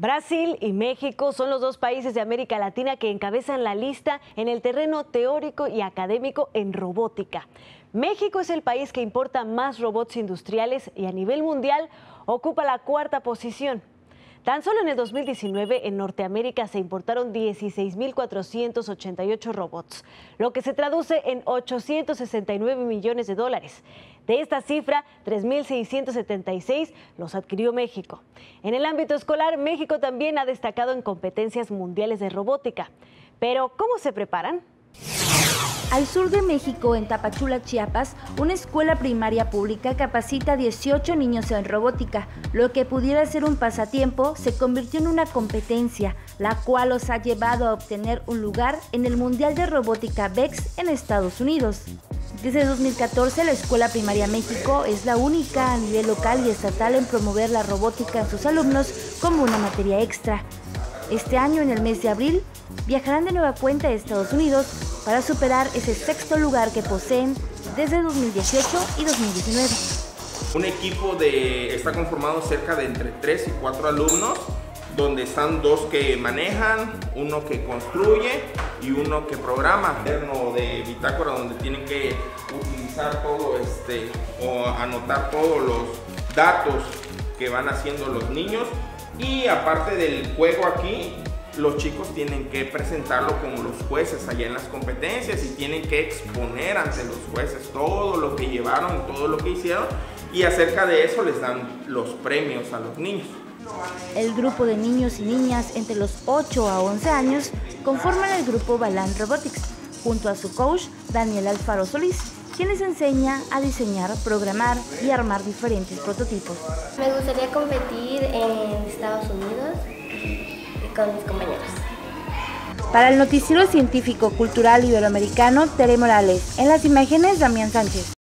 Brasil y México son los dos países de América Latina que encabezan la lista en el terreno teórico y académico en robótica. México es el país que importa más robots industriales y a nivel mundial ocupa la cuarta posición. Tan solo en el 2019 en Norteamérica se importaron 16.488 robots, lo que se traduce en 869 millones de dólares. De esta cifra, 3.676 los adquirió México. En el ámbito escolar, México también ha destacado en competencias mundiales de robótica. Pero, ¿cómo se preparan? Al sur de México, en Tapachula, Chiapas, una escuela primaria pública capacita a 18 niños en robótica. Lo que pudiera ser un pasatiempo se convirtió en una competencia, la cual los ha llevado a obtener un lugar en el Mundial de Robótica BEX en Estados Unidos. Desde 2014, la Escuela Primaria México es la única a nivel local y estatal en promover la robótica en sus alumnos como una materia extra. Este año, en el mes de abril, viajarán de nueva cuenta a Estados Unidos para superar ese sexto lugar que poseen desde 2018 y 2019. Un equipo de, está conformado cerca de entre 3 y 4 alumnos, donde están dos que manejan, uno que construye y uno que programa. De bitácora donde tienen que utilizar todo este o anotar todos los datos que van haciendo los niños y aparte del juego aquí los chicos tienen que presentarlo con los jueces allá en las competencias y tienen que exponer ante los jueces todo lo que llevaron, todo lo que hicieron y acerca de eso les dan los premios a los niños. El grupo de niños y niñas entre los 8 a 11 años conforman el grupo Balan Robotics, junto a su coach Daniel Alfaro Solís, quien les enseña a diseñar, programar y armar diferentes prototipos. Me gustaría competir en Estados Unidos con mis compañeros. Para el Noticiero Científico Cultural Iberoamericano, Tere Morales. En las imágenes, Damián Sánchez.